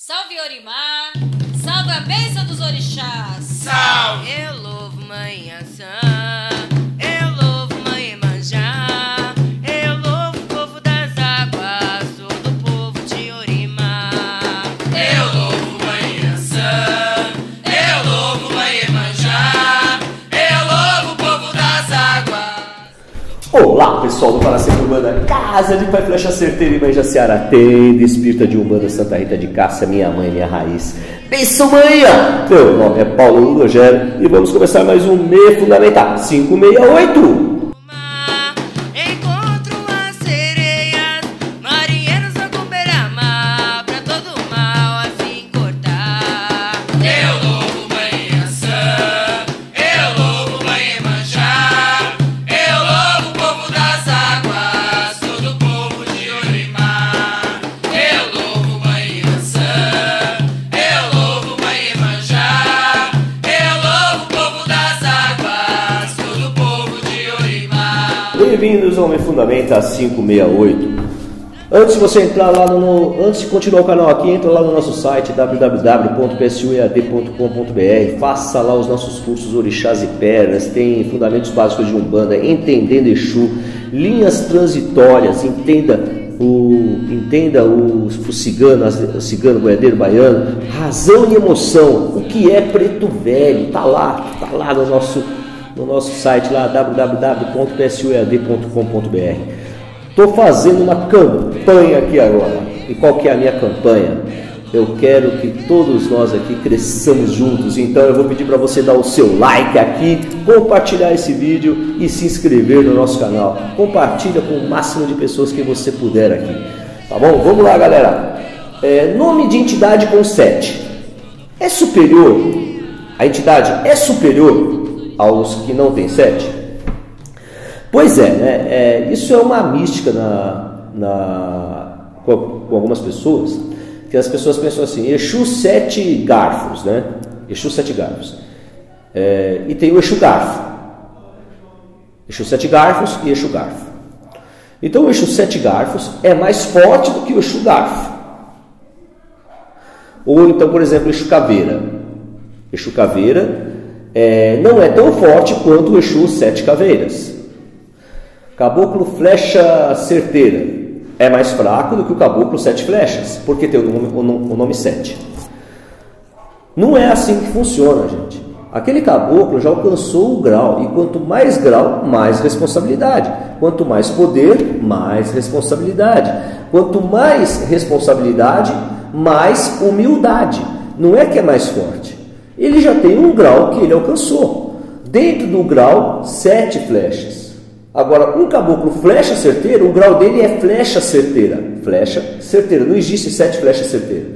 Salve Orimar, salve a bênção dos orixás. Salve! Eu louvo Mãe Ançã, Olá pessoal do Paracento Urbana, Casa de Pai Flecha Certeira e Mãe Jaciara Tenda, Espírita de Umbanda Santa Rita de Cássia, minha mãe, minha raiz. Benção manhã! Meu nome é Paulo Rogério e vamos começar mais um Me Fundamental 568. Bem-vindos ao Me Fundamenta 568. Antes de você entrar lá no, antes de continuar o canal aqui, entra lá no nosso site www.psuead.com.br, faça lá os nossos cursos Orixás e Pernas, tem fundamentos básicos de Umbanda, entendendo Exu, linhas transitórias, entenda o entenda o, o cigano, o cigano, boiadeiro, baiano, razão e emoção, o que é preto velho, tá lá, tá lá no nosso no nosso site lá www.psuead.com.br. Estou fazendo uma campanha aqui agora. E qual que é a minha campanha? Eu quero que todos nós aqui cresçamos juntos. Então eu vou pedir para você dar o seu like aqui, compartilhar esse vídeo e se inscrever no nosso canal. Compartilha com o máximo de pessoas que você puder aqui. Tá bom? Vamos lá, galera. É, nome de entidade com 7. É superior? A entidade é superior aos que não têm 7? Pois é, né? É, isso é uma mística na, na, com, com algumas pessoas, que as pessoas pensam assim, Exu sete garfos, né? Exu sete garfos. É, e tem o Exu garfo. Exu sete garfos e Exu garfo. Então o Exu sete garfos é mais forte do que o Exu garfo. Ou então, por exemplo, Exu caveira. Exu caveira é, não é tão forte quanto o Exu sete caveiras. Caboclo flecha certeira é mais fraco do que o caboclo sete flechas, porque tem o nome, o nome, sete. Não é assim que funciona, gente. Aquele caboclo já alcançou o grau, e quanto mais grau, mais responsabilidade. Quanto mais poder, mais responsabilidade. Quanto mais responsabilidade, mais humildade. Não é que é mais forte. Ele já tem um grau que ele alcançou. Dentro do grau, sete flechas. Agora, um caboclo flecha certeira, o grau dele é flecha certeira. Flecha certeira. Não existe sete flechas certeiras.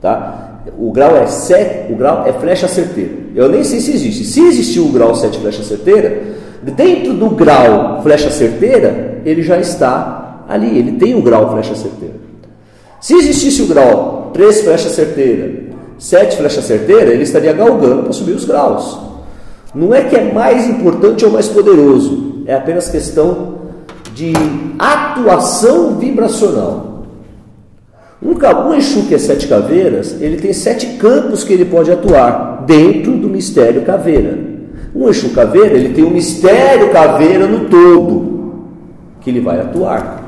Tá? O grau é sete, o grau é flecha certeira. Eu nem sei se existe. Se existiu o grau sete flecha certeira, dentro do grau flecha certeira, ele já está ali. Ele tem o grau flecha certeira. Se existisse o grau três flecha certeira, sete flecha certeira, ele estaria galgando para subir os graus. Não é que é mais importante ou mais poderoso, é apenas questão de atuação vibracional. Um, um Exu que é sete caveiras, ele tem sete campos que ele pode atuar dentro do mistério caveira. Um Exu caveira, ele tem o um mistério caveira no todo, que ele vai atuar.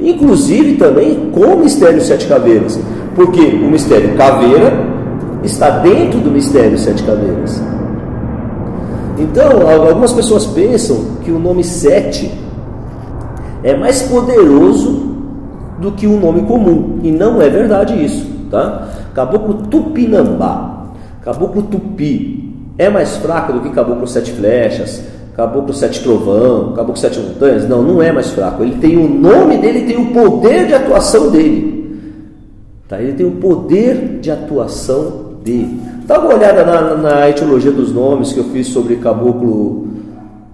Inclusive também com o mistério sete caveiras, porque o mistério caveira está dentro do mistério sete caveiras. Então, algumas pessoas pensam que o nome sete é mais poderoso do que um nome comum, e não é verdade isso, tá? Caboclo Tupinambá, Caboclo Tupi é mais fraco do que Caboclo Sete Flechas, Caboclo Sete Trovão, Caboclo Sete Montanhas? Não, não é mais fraco. Ele tem o nome dele, tem o poder de atuação dele. Tá? Ele tem o poder de atuação dele. Dá uma olhada na, na etiologia dos nomes que eu fiz sobre Caboclo,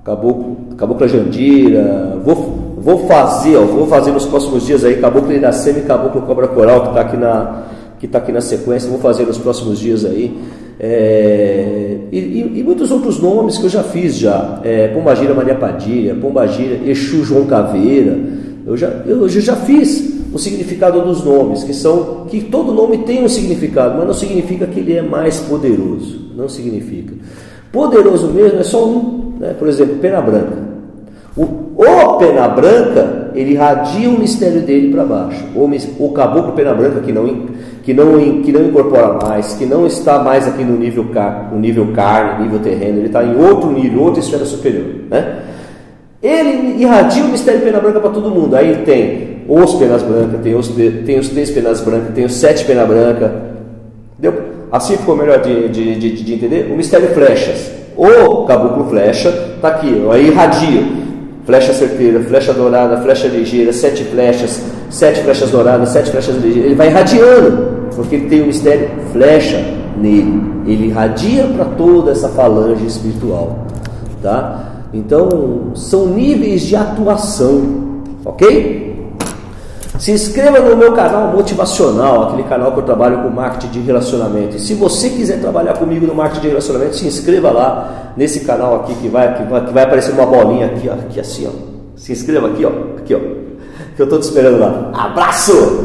Caboclo, Caboclo Jandira. Vou, vou fazer, ó, vou fazer nos próximos dias aí Caboclo Iracema e Caboclo Cobra Coral que está aqui na que está aqui na sequência. Vou fazer nos próximos dias aí. É, e, e, e, muitos outros nomes que eu já fiz já. É, Pombagira Maria Padilha, Pombagira Exu João Caveira. Eu já, eu, eu já fiz o significado dos nomes, que são que todo nome tem um significado, mas não significa que ele é mais poderoso. Não significa. Poderoso mesmo é só um, né? por exemplo, pena branca. O, o pena branca, ele irradia o mistério dele para baixo. O, o caboclo pena branca, que não, que, não, que não incorpora mais, que não está mais aqui no nível, no nível carne, nível terreno, ele está em outro nível, outra esfera superior. Né? Ele irradia o mistério pena branca para todo mundo. Aí tem os penas brancas, tem os, tem os três penas brancas, tem os sete penas brancas. Deu? Assim ficou melhor de, de, de, de, entender? O mistério flechas. O caboclo flecha está aqui, aí irradia. Flecha certeira, flecha dourada, flecha ligeira, sete flechas, sete flechas douradas, sete flechas ligeiras. Ele vai irradiando, porque ele tem o mistério flecha nele. Ele irradia para toda essa falange espiritual. Tá? Então, são níveis de atuação, ok? Se inscreva no meu canal motivacional, aquele canal que eu trabalho com marketing de relacionamento. E se você quiser trabalhar comigo no marketing de relacionamento, se inscreva lá nesse canal aqui que vai, que vai, que vai aparecer uma bolinha aqui, ó, aqui assim, ó. Se inscreva aqui, ó, aqui, ó. Que eu estou te esperando lá. Abraço!